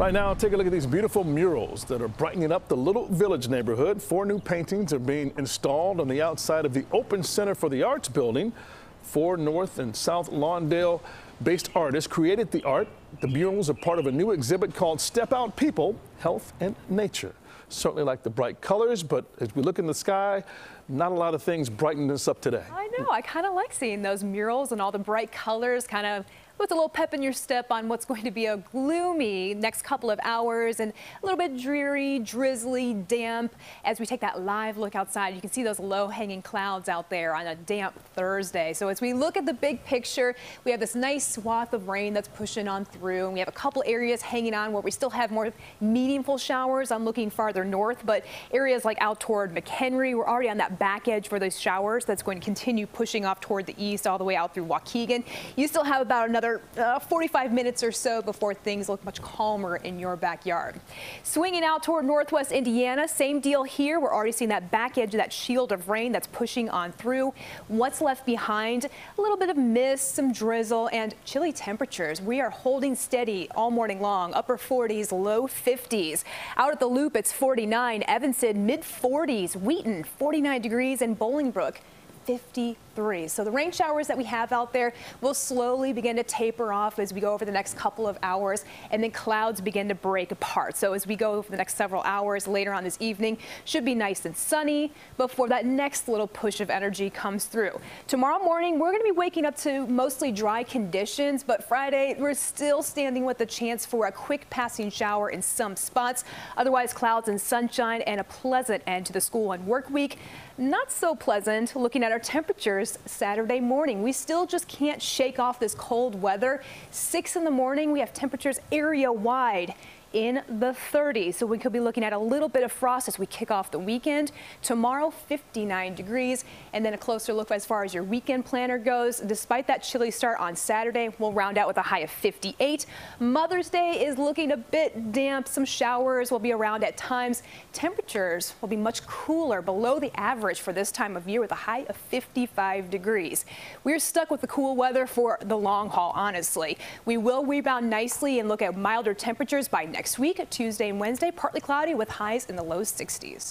Right now, take a look at these beautiful murals that are brightening up the Little Village neighborhood. Four new paintings are being installed on the outside of the Open Center for the Arts building. Four North and South Lawndale based artists created the art. The murals are part of a new exhibit called Step Out People, Health and Nature. Certainly like the bright colors, but as we look in the sky, not a lot of things brighten this up today. I know. I kind of like seeing those murals and all the bright colors kind of with a little pep in your step on what's going to be a gloomy next couple of hours and a little bit dreary, drizzly, damp. As we take that live look outside, you can see those low hanging clouds out there on a damp Thursday. So as we look at the big picture, we have this nice swath of rain that's pushing on through and we have a couple areas hanging on where we still have more meaningful showers. I'm looking farther north, but areas like out toward McHenry, we're already on that back edge for those showers. That's going to continue pushing off toward the east all the way out through Waukegan. You still have about another another uh, 45 minutes or so before things look much calmer in your backyard. Swinging out toward northwest Indiana, same deal here. We're already seeing that back edge of that shield of rain that's pushing on through. What's left behind? A little bit of mist, some drizzle, and chilly temperatures. We are holding steady all morning long, upper 40s, low 50s. Out at the loop, it's 49. Evanston, mid 40s. Wheaton, 49 degrees, and Bolingbrook, 53. So the rain showers that we have out there will slowly begin to taper off as we go over the next couple of hours and then clouds begin to break apart. So as we go over the next several hours later on this evening, should be nice and sunny before that next little push of energy comes through. Tomorrow morning, we're going to be waking up to mostly dry conditions, but Friday, we're still standing with the chance for a quick passing shower in some spots. Otherwise, clouds and sunshine and a pleasant end to the school and work week. Not so pleasant looking at our temperatures Saturday morning. We still just can't shake off this cold weather. Six in the morning, we have temperatures area wide in the 30s. So we could be looking at a little bit of frost as we kick off the weekend. Tomorrow, 59 degrees. And then a closer look as far as your weekend planner goes. Despite that chilly start on Saturday, we'll round out with a high of 58. Mother's Day is looking a bit damp. Some showers will be around at times. Temperatures will be much cooler, below the average for this time of year with a high of 55 degrees. We're stuck with the cool weather for the long haul, honestly. We will rebound nicely and look at milder temperatures by next next week, Tuesday and Wednesday, partly cloudy with highs in the low 60s.